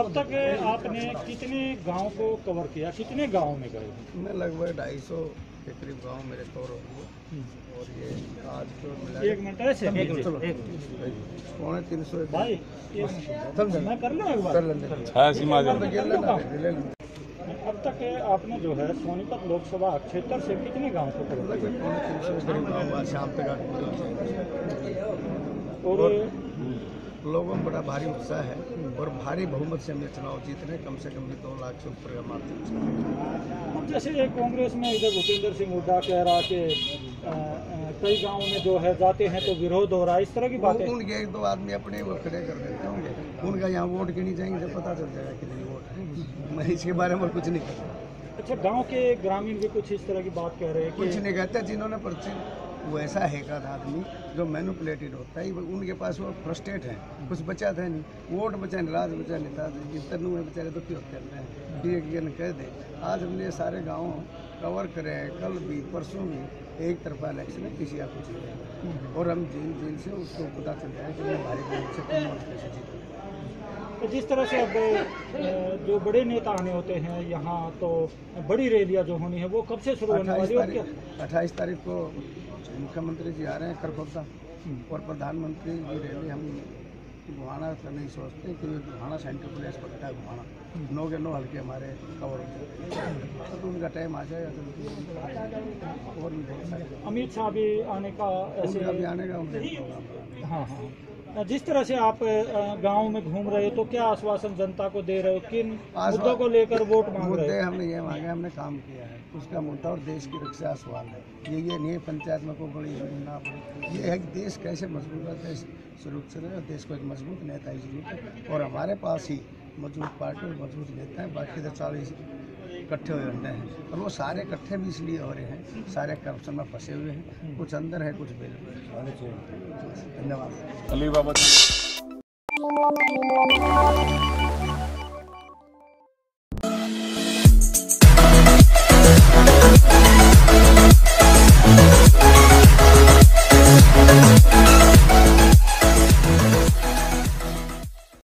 अब तक आपने कितने गाँव को कवर किया? कितने गाँव में गए? मैं लगभग ढाई सौ के करीब गाँव मेरे कवर हो गए और ये आज तो मिला एक मिनट ऐसे चलो पौने तीन सौ भाई मैं कर लूँ एक बार? कर ले अब तक आपने जो है सोनीपत लोकसभा क्षेत्र से कितने गाँव को कवर किया और लोगों में बड़ा भारी उत्साह है और भारी बहुमत से हमने चुनाव जीतने कम से कम भी दो लाख से ऊपर का मार्जिन अब जैसे कांग्रेस में इधर भूपेंद्र सिंह हुड्डा कह रहा कि कई गाँव में जो है जाते हैं तो विरोध हो रहा है इस तरह की बातें? उनके एक दो आदमी अपने वो खड़े कर देते होंगे। उनका यहाँ वोट गिनी जाएँगे जब पता चल जाएगा कितनी वोट है। मैं इसके बारे में कुछ नहीं कहता। अच्छा गाँव के ग्रामीण भी कुछ इस तरह की बात कह रहे हैं कुछ नहीं कहते जिन्होंने पर्चे वो ऐसा है का आदमी जो मैनुपलेटेड होता है, उनके पास वो फ्रस्ट्रेट है। कुछ बचा था नहीं। वोट बचा नहीं, राज बचा नहीं था इतने में बेचारे दुखी होते रहते हैं कि एक जन कह दे, आज हमने सारे गाँव कवर करे हैं, कल भी, परसों भी, एक तरफा इलेक्शन है, किसी का कुछ नहीं और हम जेल जेल से उसको पता चल जाए कि मैं भारी से कैसे जीता। तो जिस तरह से अब जो बड़े नेता आने होते हैं यहाँ तो बड़ी रैलियाँ जो होनी है वो कब से शुरू होने वाली है अट्ठाईस तारीख को मुख्यमंत्री जी आ रहे हैं करकोटा और प्रधानमंत्री जी रैली हम घुमाना का नहीं सोचते कि घुमाना सेंटर प्लेस पड़ता है घुमाना नौ के नौ हल्के हमारे कवर हो जाते हैं। तो उनका टाइम आ जाएगा तो और भी बहुत सारे अमित शाह भी आने का ऐसे उनका भी आने का हाँ हाँ। जिस तरह से आप गाँव में घूम रहे हो तो क्या आश्वासन जनता को दे रहे हो? किन मुद्दों को लेकर वोट मांग रहे हो? हमने ये मांगे हमने काम किया है। उसका मुद्दा और देश की रक्षा सवाल है। ये ये नहीं है पंचायत में कोई बड़ी योजना ये है कि देश कैसे मज़बूत है देश सुरक्षित है और देश को एक मज़बूत नेता की ज़रूरत है। और हमारे पास ही मज़बूत पार्टी और मज़बूत नेता है बाकी तो चालीस इकट्ठे हुए रहते हैं। और वो सारे इकट्ठे भी इसलिए हो रहे हैं सारे करप्शन में फंसे हुए हैं कुछ अंदर है कुछ बेल धन्यवाद। अली बाबा